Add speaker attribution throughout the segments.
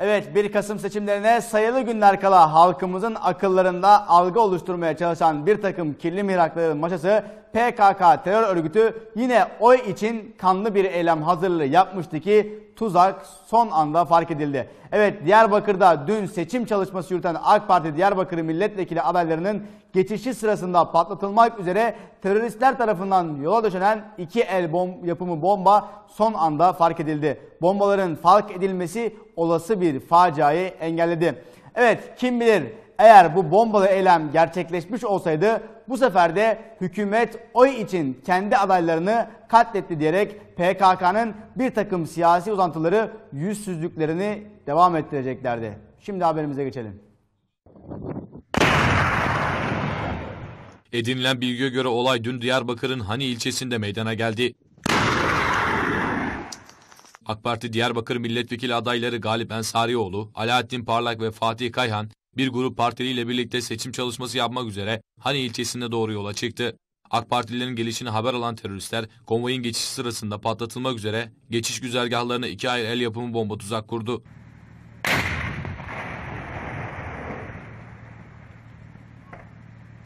Speaker 1: Evet 1 Kasım seçimlerine sayılı günler kala halkımızın akıllarında algı oluşturmaya çalışan bir takım kirli mihrakların maşası PKK terör örgütü yine oy için kanlı bir eylem hazırlığı yapmıştı ki tuzak son anda fark edildi. Evet Diyarbakır'da dün seçim çalışması yürüten AK Parti Diyarbakır milletvekili adaylarının geçişi sırasında patlatılmak üzere teröristler tarafından yola döşenen iki el bom yapımı bomba son anda fark edildi. Bombaların fark edilmesi olası bir faciayı engelledi. Evet kim bilir eğer bu bombalı eylem gerçekleşmiş olsaydı bu sefer de hükümet oy için kendi adaylarını katletti diyerek PKK'nın bir takım siyasi uzantıları yüzsüzlüklerini devam ettireceklerdi. Şimdi haberimize geçelim.
Speaker 2: Edinilen bilgiye göre olay dün Diyarbakır'ın Hani ilçesinde meydana geldi. AK Parti Diyarbakır milletvekili adayları Galip Ensarioğlu, Alaaddin Parlak ve Fatih Kayhan bir grup partiliyle birlikte seçim çalışması yapmak üzere Hani ilçesine doğru yola çıktı. AK Partililerin gelişini haber alan teröristler konvoyun geçişi sırasında patlatılmak üzere geçiş güzergahlarına iki ayrı el yapımı bomba tuzak kurdu.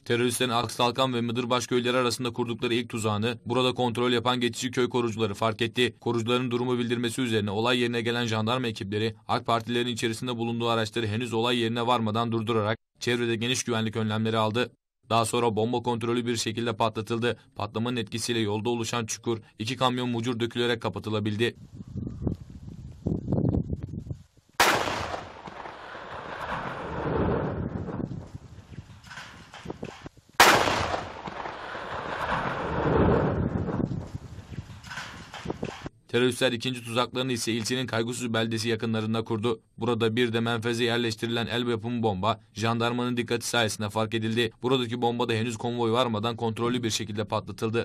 Speaker 2: Teröristlerin Akstalkan ve Mıdırbaş köyleri arasında kurdukları ilk tuzağını burada kontrol yapan geçici köy korucuları fark etti. Korucuların durumu bildirmesi üzerine olay yerine gelen jandarma ekipleri AK Partilerin içerisinde bulunduğu araçları henüz olay yerine varmadan durdurarak çevrede geniş güvenlik önlemleri aldı. Daha sonra bomba kontrolü bir şekilde patlatıldı. Patlamanın etkisiyle yolda oluşan çukur iki kamyon mucur dökülerek kapatılabildi. Teröristler ikinci tuzaklarını ise ilçenin Kaygusuz beldesi yakınlarında kurdu. Burada bir de menfeze yerleştirilen el yapımı bomba jandarmanın dikkati sayesinde fark edildi. Buradaki bomba da henüz konvoy varmadan kontrollü bir şekilde patlatıldı.